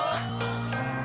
oh.